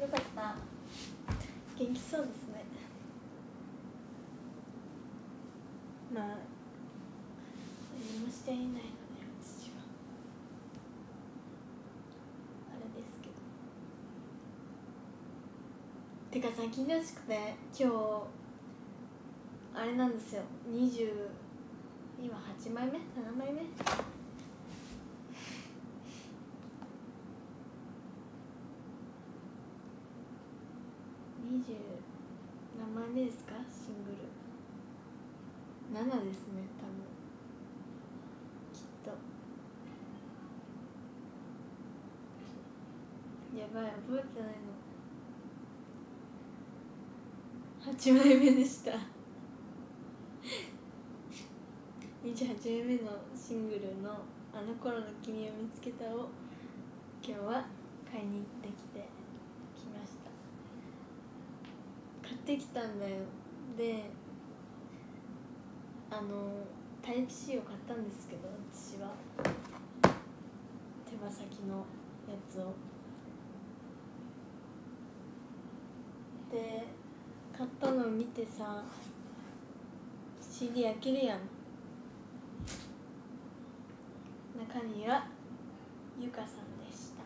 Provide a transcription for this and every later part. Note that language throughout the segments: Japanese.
よかった。元気そうですね。まあ。何もしていないので私は。あれですけど。てかさ聞いてほしくて今日あれなんですよ。20今8枚目？7枚目20何枚目ですか？シングル。7ですね多分。きっと。やばい覚えてないの。8枚目でした。28枚目のシングルの「あの頃の君を見つけた」を今日は買いに行ってきてきました買ってきたんだよ。であのタイプ C を買ったんですけど私は。手羽先のやつを。で買ったのを見てさ CD 開けるやん。中身はゆかさんでした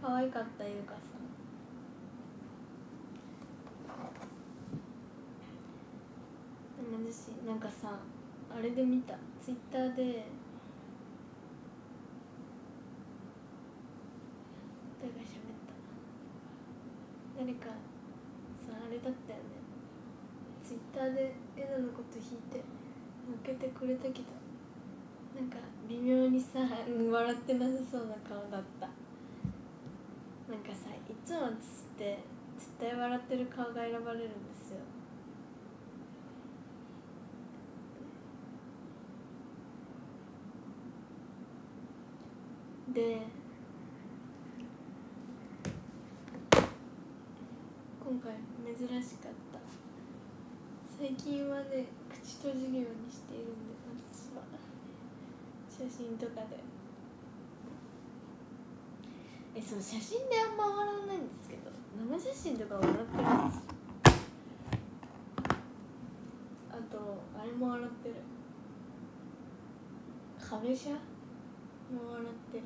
可愛かったゆかさ。んでも私なんかさあれで見た。ツイッターで。誰か喋った。誰かさあれだったよね。ツイッターでエナのこと引いて乗っけてくれたけどなんか微妙にさ笑ってなさそうな顔だった。なんかさいつもつって絶対笑ってる顔が選ばれるんですよ。で今回珍しかった。最近はね口閉じるようにしているんで私は。写真とかで。えそう写真であんま笑わないんですけど生写真とか笑ってる。んですよあとあれも笑ってる。壁写も笑ってる。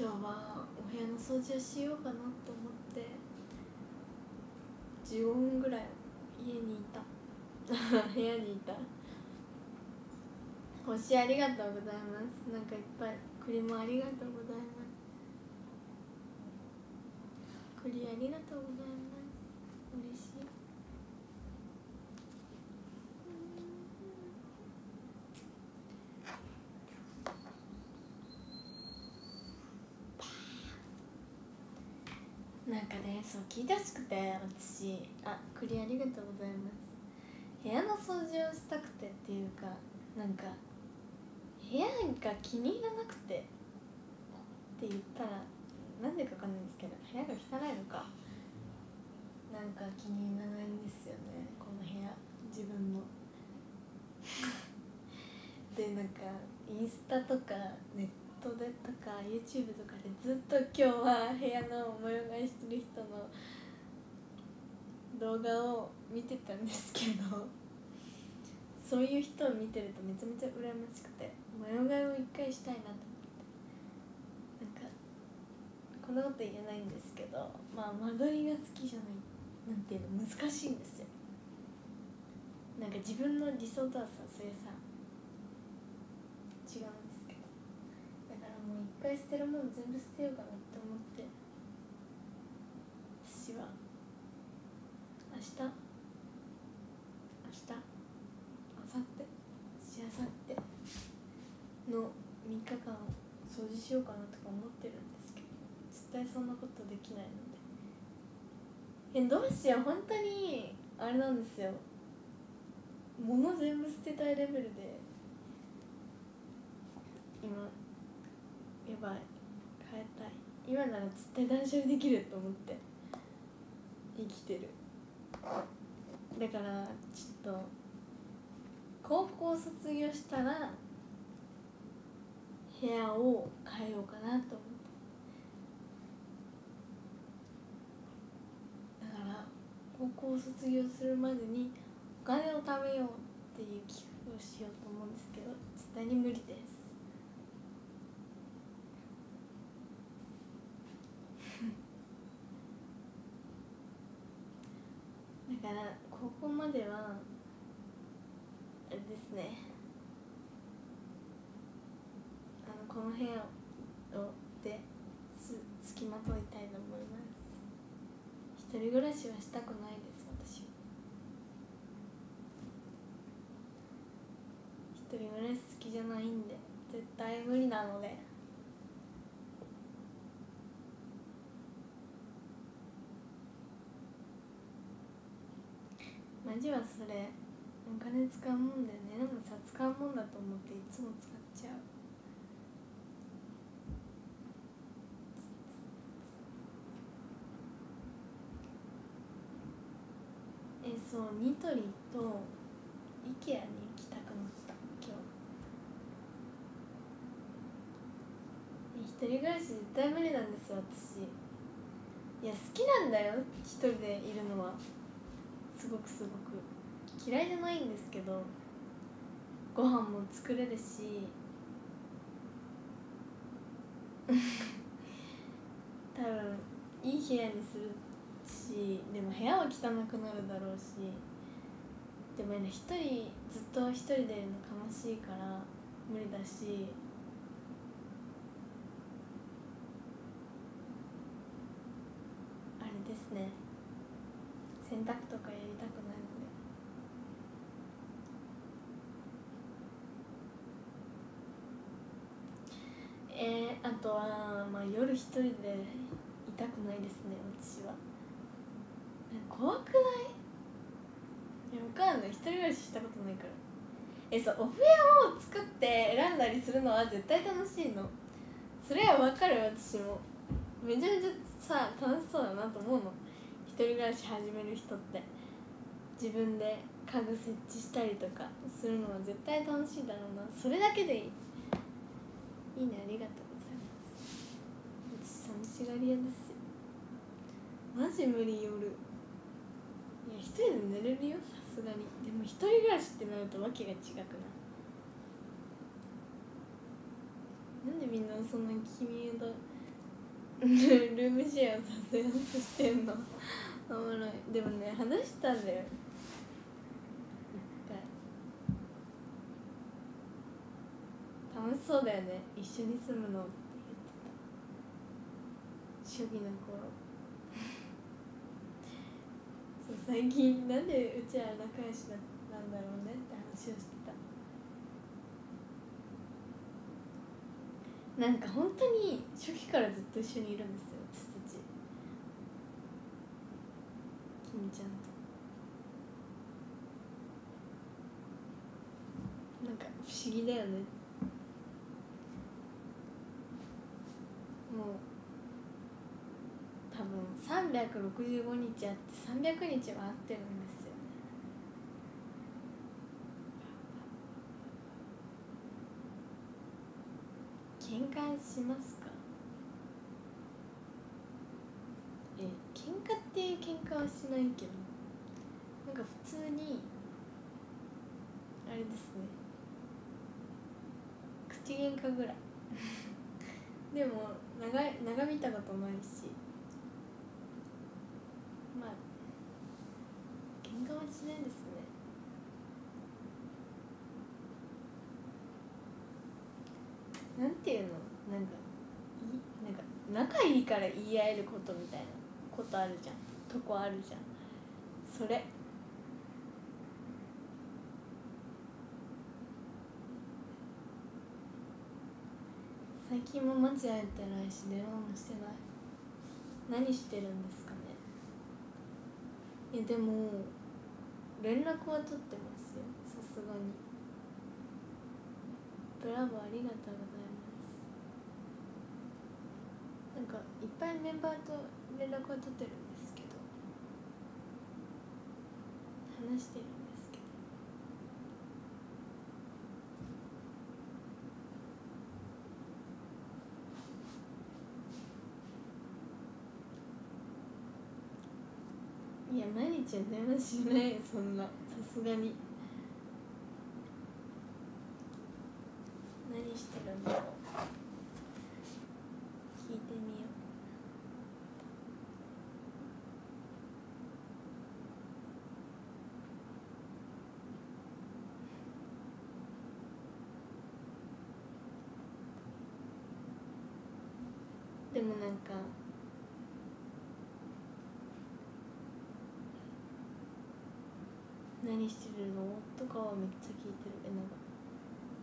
今日はお部屋の掃除をしようかなと思って。15分ぐらい家にいた。部屋にいた。星ありがとうございます。なんかいっぱい栗もありがとうございます。栗ありがとうございます。嬉しい。なんかねそう聞いてほしくて私。あ栗ありがとうございます。部屋の掃除をしたくてっていうかなんか部屋が気に入らなくて。って言ったらなんでかわかんないんですけど部屋が汚いのか。なんか気に入らないんですよね。この部屋自分の。でなんかインスタとかネットでとか YouTube とかでずっと今日は部屋の模様替えしてる人の動画を見てたんですけどそういう人を見てるとめちゃめちゃ羨ましくて模様替えを一回したいなと思って。なんかこんなこと言えないんですけどまあ間取りが好きじゃないなんていうの難しいんですよ。なんか自分の理想とはさそれさ違うんですけどだからもう一回捨てるもの全部捨てようかなって思って。私は。明日。明日。明後日。しあさっての3日間掃除しようかなとか思ってるんですけど。絶対そんなことできないので。えどうしよう。本当にあれなんですよ。物全部捨てたいレベルで。今やばい変えたい。今なら絶対断捨離できると思って。生きてる。だからちょっと高校卒業したら部屋を変えようかなと思って。だから高校卒業するまでにお金を貯めようっていう企画をしようと思うんですけど絶対に無理ですだから高校まではあれですね。あのこの部屋をです付きまといたいと思います。一人暮らしはしたくないです私一人暮らし好きじゃないんで絶対無理なので。マジはそれお金使うもんだよね。でもさ使うもんだと思っていつも使っちゃう。えそうニトリと IKEA に行きたくなった今日。一人暮らし絶対無理なんですよ私。いや好きなんだよ一人でいるのは。すごくすごく嫌いじゃないんですけどご飯も作れるし 多分いい部屋にするしでも部屋は汚くなるだろうしでもね一人ずっと一人でいるの悲しいから無理だしあれですね洗濯とかやりたくないので。えー、あとは、まあ、夜一人でいたくないですね私は。怖くない？いやわかんない。一人暮らししたことないから。えそうお部屋を作って選んだりするのは絶対楽しいの。それはわかる私も。めちゃめちゃさ楽しそうだなと思うの。一人暮らし始める人って自分で家具設置したりとかするのは絶対楽しいだろうな。それだけでいい。いいね。ありがとうございます。私寂しがり屋ですよ。マジ無理夜。いや一人で寝れるよ。さすがに。でも一人暮らしってなるとわけが違くない？なんでみんなそんな君と ルームシェアさせようとしてんの。おもろい。でもね話したんだよ。楽しそうだよね。一緒に住むのって言ってた。初期の頃。そう最近なんでうちら仲良しなんだろうねって話をしてたなんか本当に初期からずっと一緒にいるんですよ私たち。君ちゃんと。なんか不思議だよね。もう多分365日あって300日は会ってるんですよね喧嘩しますか？え喧嘩っていう喧嘩はしないけどなんか普通にあれですね。口喧嘩ぐらい。でも長い長見たことないし。まあ喧嘩はしないですね。なんていうの？なんかいなんか仲いいから言い合えることみたいなことあるじゃん。とこあるじゃん。それ。最近も間違えてないし電話もしてない。何してるんですかね。いやでも連絡は取ってますよ。そすがに。ブラボーありがとうございますなんかいっぱいメンバーと連絡は取ってるんですけど話してるんですけど。いや毎日は電話しないよそんな。さすがに何してるんだろう聞いてみようでもなんか何してるのとかはめっちゃ聞いてる。えなんか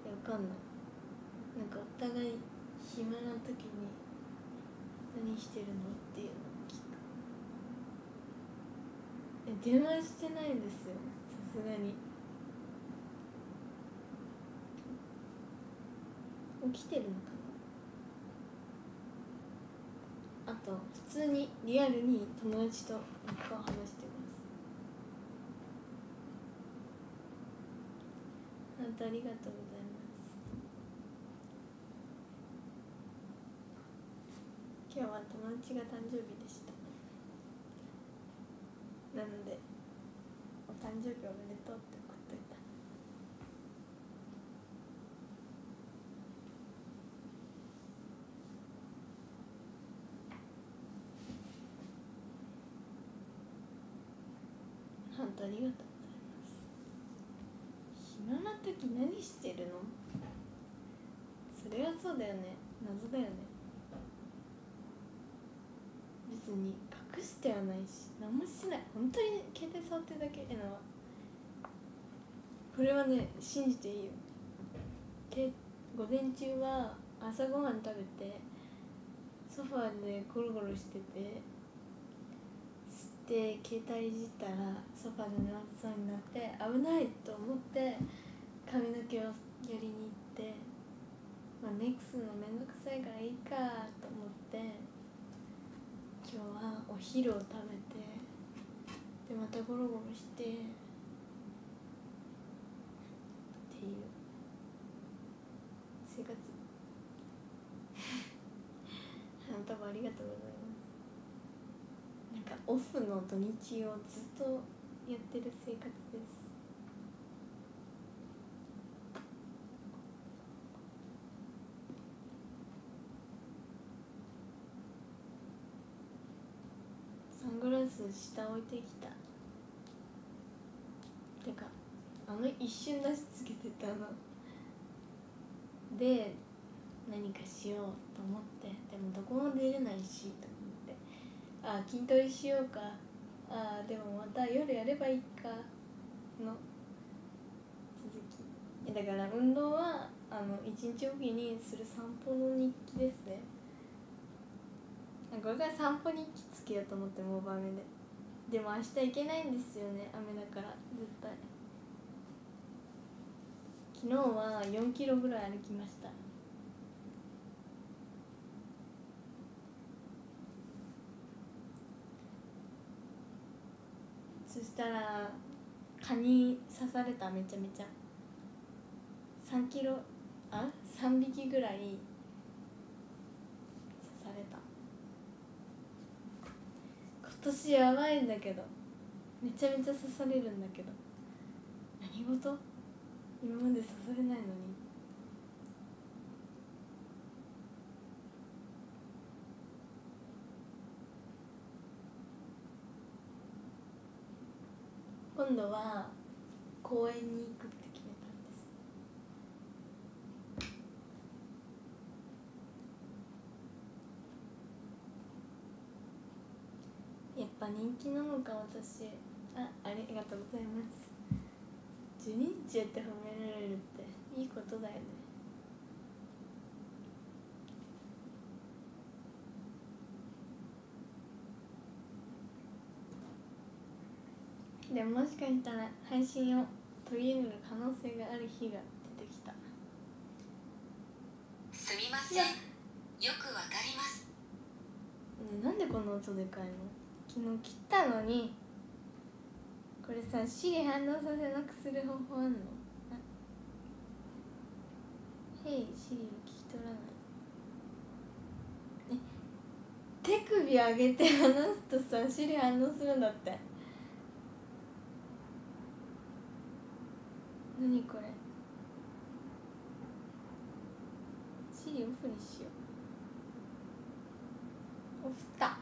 いやわかんない。なんかお互い暇な時に何してるのっていうのを聞く。え電話してないんですよ。さすがに。起きてるのかな。あと普通にリアルに友達と僕は話してます本当ありがとうございます。今日は友達が誕生日でした。なのでお誕生日おめでとうって送っといた。本当ありがとう。時何してるの？それはそうだよね。謎だよね。別に隠してはないし何もしない。本当に携帯触ってるだけえなこれはね信じていいよ。け午前中は朝ごはん食べてソファーでゴロゴロしててで携帯いじったらソファーで寝そうになって危ないと思って髪の毛をやりに行って、まあ、ネクスのめんどくさいからいいかと思って今日はお昼を食べてでまたゴロゴロしてっていう生活。あんたもありがとうございます。なんかオフの土日をずっとやってる生活です。ングラス下置いてきた。てかあの一瞬出しつけてたの。で何かしようと思ってでもどこも出れないしと思って。ああ筋トレしようか。ああでもまた夜やればいいか。の続き。だから運動はあの一日おきにする散歩の日記ですね。これから散歩日記つけようと思ってもう場面で。でも明日行けないんですよね雨だから絶対。昨日は4キロぐらい歩きました。そしたら蚊に刺されためちゃめちゃ。3キロあ？3匹ぐらい刺された。年やばいんだけど。めちゃめちゃ刺されるんだけど。何事？今まで刺されないのに。今度は公園に行くって決めたんですやっぱ人気なのか私。あありがとうございます。ジュニッチェって褒められるっていいことだよね。でももしかしたら配信を途切れる可能性がある日が出てきた。すみません。よくわかります。ねなんでこの音でかいの？昨日切ったのにこれさシリ反応させなくする方法あんの？ヘイシリ聞き取らない。手首上げて離すとさシリ反応するんだって。何これ？シリオフにしよう。オフった。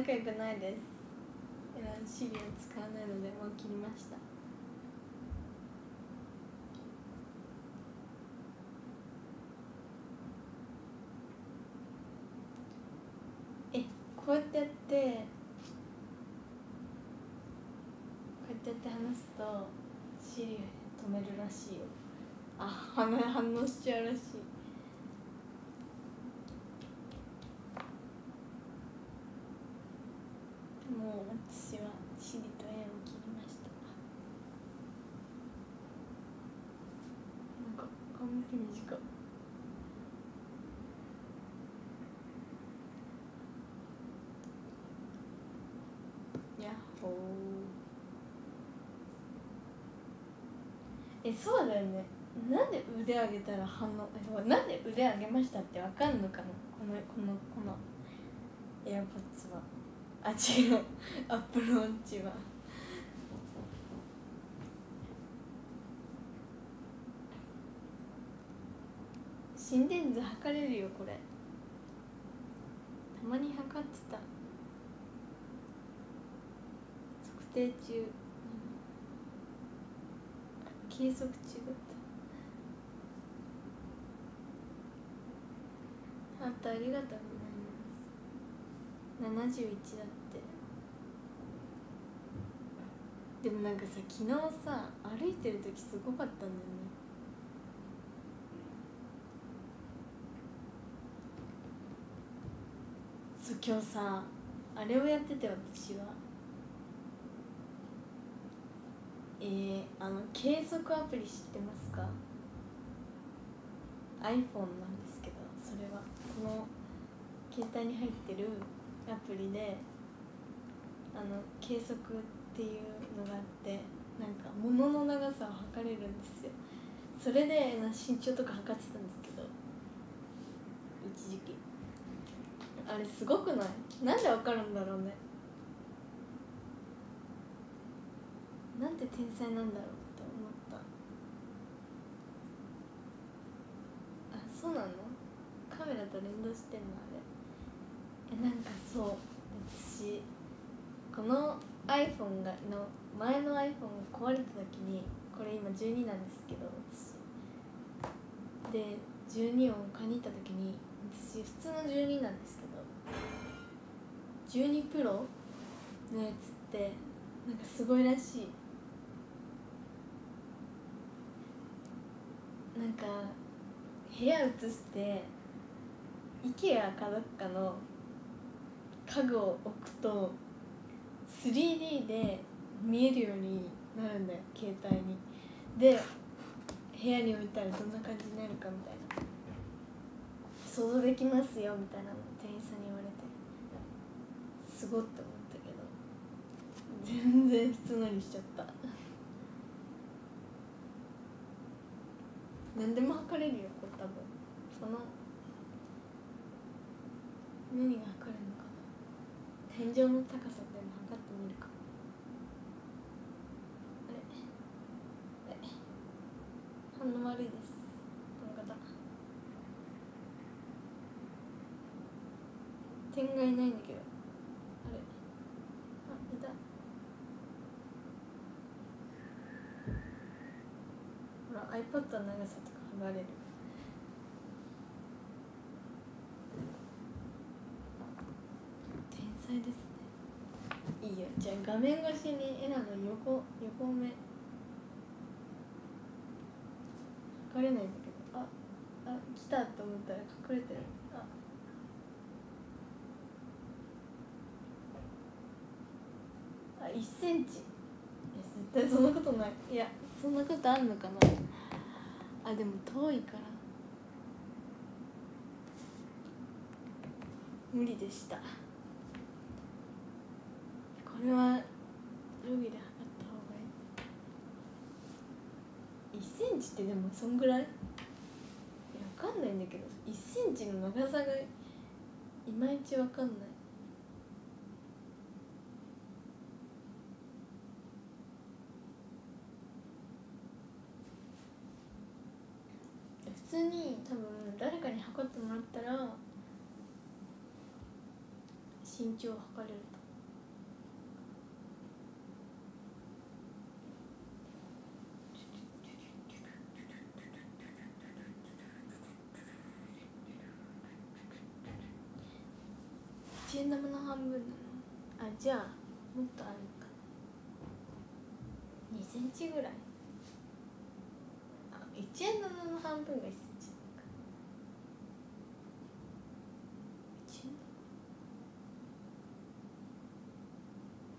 仲良くないです。えらシリを使わないのでもう切りました。えこうやってやってこうやってやって話すとシリ止めるらしいよ。あ反応しちゃうらしいもう私はシリと縁を切りましたなんか髪の毛短いやっほー。えそうだよね。なんで腕上げたら反応なんで腕上げましたってわかんのかな？このこのこのエアポッツは。あ違う。アップルウォッチは。心電図測れるよこれ。たまに測ってた。測定中。計測中だった。あとありがとうございます。71だって。でもなんかさ昨日さ歩いてる時すごかったんだよねそう今日さあれをやってて私は。えー、あの計測アプリ知ってますか？iPhone なんですけどそれはこの携帯に入ってるアプリであの計測っていうのがあってなんか物の長さを測れるんですよ。それで身長とか測ってたんですけど一時期。あれすごくない？なんでわかるんだろうね。なんて天才なんだろうって思った。あそうなの？カメラと連動してんのあれ。えなんかそう。私この iPhone がの前の iPhone が壊れた時にこれ今12なんですけど私。で12を買いに行った時に私普通の12なんですけど12プロ？のやつって。なんかすごいらしい。なんか部屋移して IKEA かどっかの家具を置くと 3D で見えるようになるんだよ携帯に。で部屋に置いたらどんな感じになるかみたいな。想像できますよみたいな。の店員さんに言われてすごって思ったけど。全然普通のにしちゃった。何でも測れるよこれ多分。その何が測れるのかな。天井の高さでも測ってみるか。あれあれ。反応悪いです。この方。点がいないんだけどあれあいたほら iPad の長さとか測れる。天才ですね。いいよ。じゃあ画面越しにエラの横横目。測れないんだけど。ああ来たと思ったら隠れてる。あ。1センチ。絶対そんなことない。いやそんなことあるのかなあでも遠いから。無理でした。これはルビで測った方がいい。1センチってでもそんぐらい？いやわかんないんだけど1センチの長さがいまいちわかんない普通に多分誰かに測ってもらったら身長を測れると。一円玉の半分なの？あじゃあもっとあるのか。2センチぐらい。あ一円玉の半分が1センチ円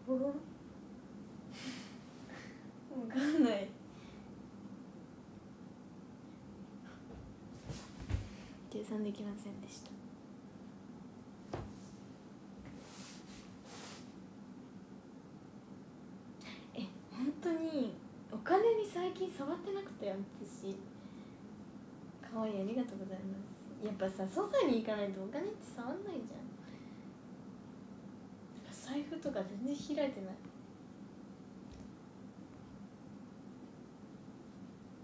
玉ボロロわかんない計算できませんでしたえ本当にお金に最近触ってなくて私。かわいいありがとうございます。やっぱさ外に行かないとお金って触んないじゃん。財布とか全然開いてない。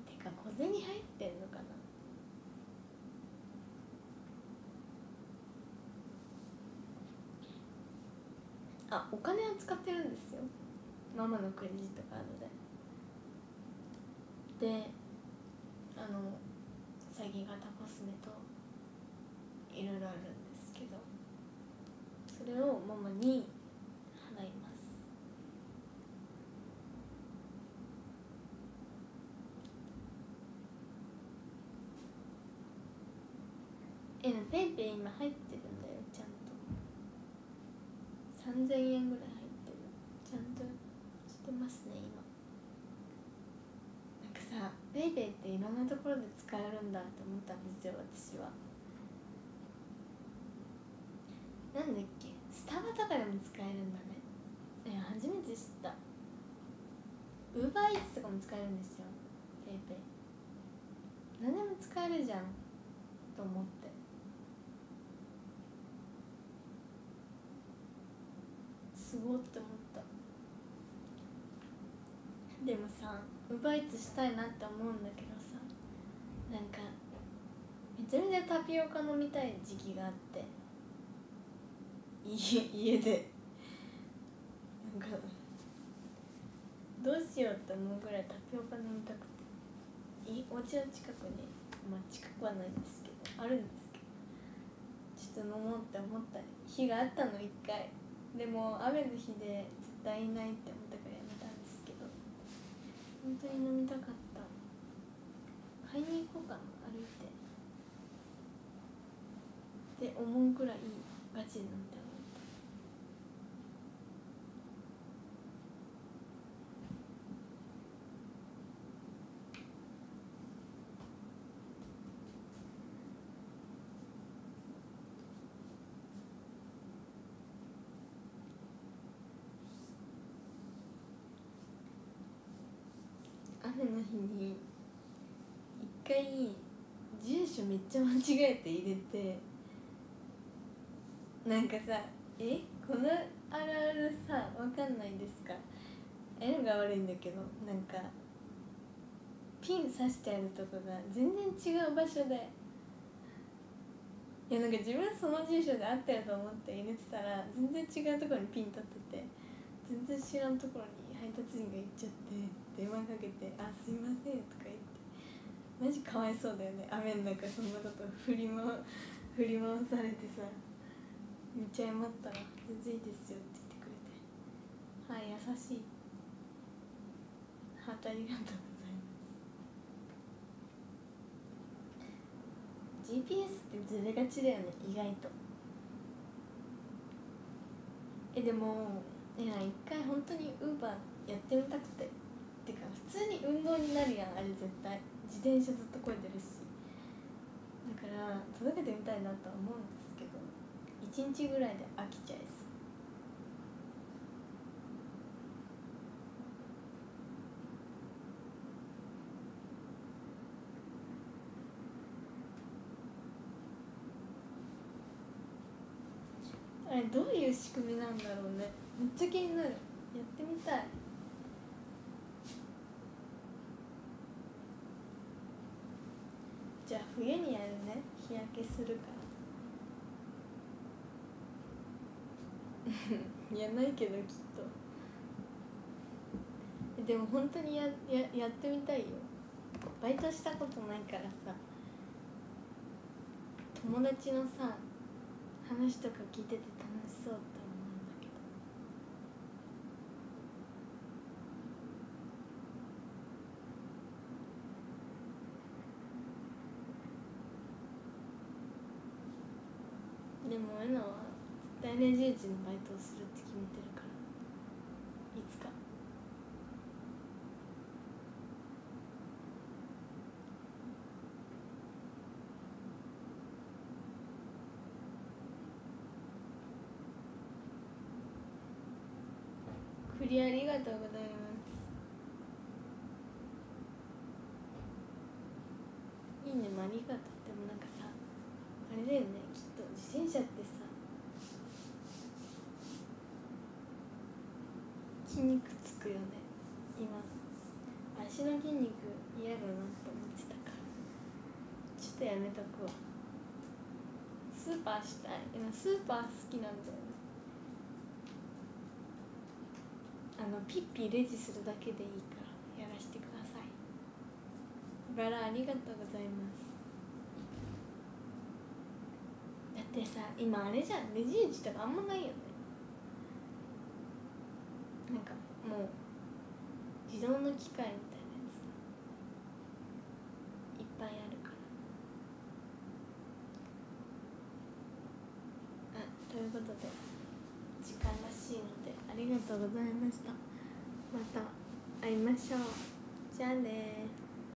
てか小銭入ってんのかな。あお金は使ってるんですよ。ママのクレジットカードで。であの最近型コスメといろいろあるんですけどそれをママに払います。え PayPay今入ってるんだよちゃんと。3000円ぐらい入ってるちゃんとしてますね今なんかさ PayPayっていろんなところで使えるんだと思ったんですよ私は。なんだっけ？スタバとかでも使えるんだね。いや初めて知った。 Uber Eats とかも使えるんですよ。ペイペイ。何でも使えるじゃんと思って。すごって思った。でもさバーイーツしたいなって思うんだけどさなんかめちゃめちゃタピオカ飲みたい時期があって家家で。なんかどうしようって思うぐらいタピオカ飲みたくていお家の近くにまあ近くはないんですけどあるんですけどちょっと飲もうって思った日があったの一回。でも雨の日で絶対いないって思ったからやめたんですけど本当に飲みたかった。買いに行こうかな歩いて。って思うくらいガチで飲みたかった雨の日に一回住所めっちゃ間違えて入れてなんかさえ？このあるあるさわかんないですか？絵が悪いんだけどなんかピン刺してあるとこが全然違う場所で。いやなんか自分その住所で合ってると思って入れてたら全然違うところにピン立ってて全然知らんところに配達員が行っちゃって。電話かけて「あすいません」とか言って。マジかわいそうだよね。雨の中そんなこと振り回振り回されてさ。めっちゃ謝ったら「全然いいですよ」って言ってくれて。はい優しい。ハートありがとうございます。GPS ってずれがちだよね意外と。えでもいや一回本当にウーバーやってみたくて。てか普通に運動になるやんあれ絶対。自転車ずっとこいでるし。だから届けてみたいなとは思うんですけど1日ぐらいで飽きちゃいそう。あれどういう仕組みなんだろうね。めっちゃ気になる。やってみたいじゃあ冬にやるね日焼けするから。やないけどきっと。えでも本当にやややってみたいよ。バイトしたことないからさ。友達のさ話とか聞いてて楽しそうって思うんだけどでもえなは絶対レジ打ちのバイトをするって決めてるから。いつか。クリアありがとうございます。いいね。もありがとう。でもなんかさあれだよね。きっと自転車ってさ筋肉つくよね。今足の筋肉嫌だなと思ってたから。ちょっとやめとくわ。スーパーしたい。今スーパー好きなんだよね。あのピッピレジするだけでいいから。やらせてください。バラありがとうございます。だってさ今あれじゃん。レジ打ちとかあんまないよねなんかもう自動の機械みたいなやついっぱいあるから。あということで時間らしいのでありがとうございました。また会いましょう。じゃあね